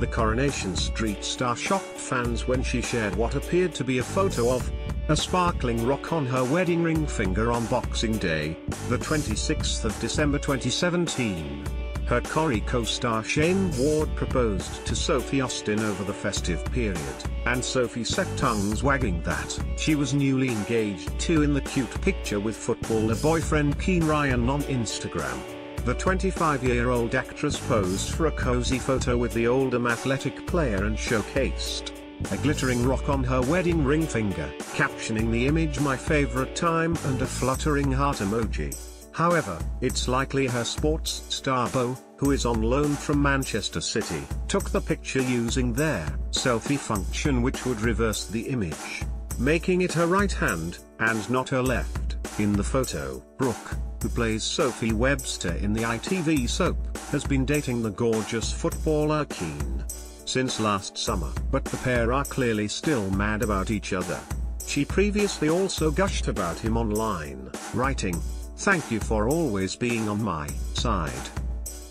The Coronation Street star shocked fans when she shared what appeared to be a photo of a sparkling rock on her wedding ring finger on Boxing Day, the 26th of December 2017. Her Corrie co-star Shayne Ward proposed to Sophie Austin over the festive period, and Sophie set tongues wagging that she was newly engaged too in the cute picture with footballer boyfriend Kean Bryan on Instagram. The 25-year-old actress posed for a cozy photo with the Oldham athletic player and showcased a glittering rock on her wedding ring finger, captioning the image my favorite time and a fluttering heart emoji. However, it's likely her sports star beau, who is on loan from Manchester City, took the picture using their selfie function which would reverse the image, making it her right hand, and not her left. In the photo, Brooke, who plays Sophie Webster in the ITV soap, has been dating the gorgeous footballer Kean since last summer. But the pair are clearly still mad about each other. She previously also gushed about him online, writing, Thank you for always being on my side.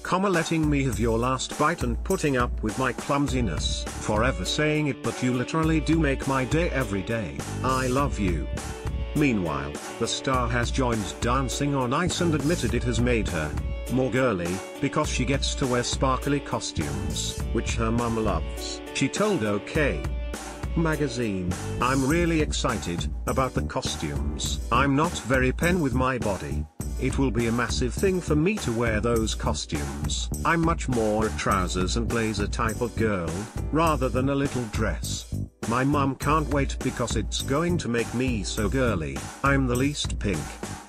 Comma letting me have your last bite and putting up with my clumsiness, forever saying it but you literally do make my day every day, I love you. Meanwhile, the star has joined Dancing on Ice and admitted it has made her more girly, because she gets to wear sparkly costumes, which her mum loves. She told OK magazine, I'm really excited about the costumes. I'm not very pen with my body. It will be a massive thing for me to wear those costumes. I'm much more a trousers and blazer type of girl, rather than a little dress. My mum can't wait because it's going to make me so girly. I'm the least pink,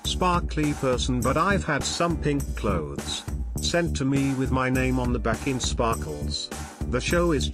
sparkly person but I've had some pink clothes sent to me with my name on the back in sparkles. The show is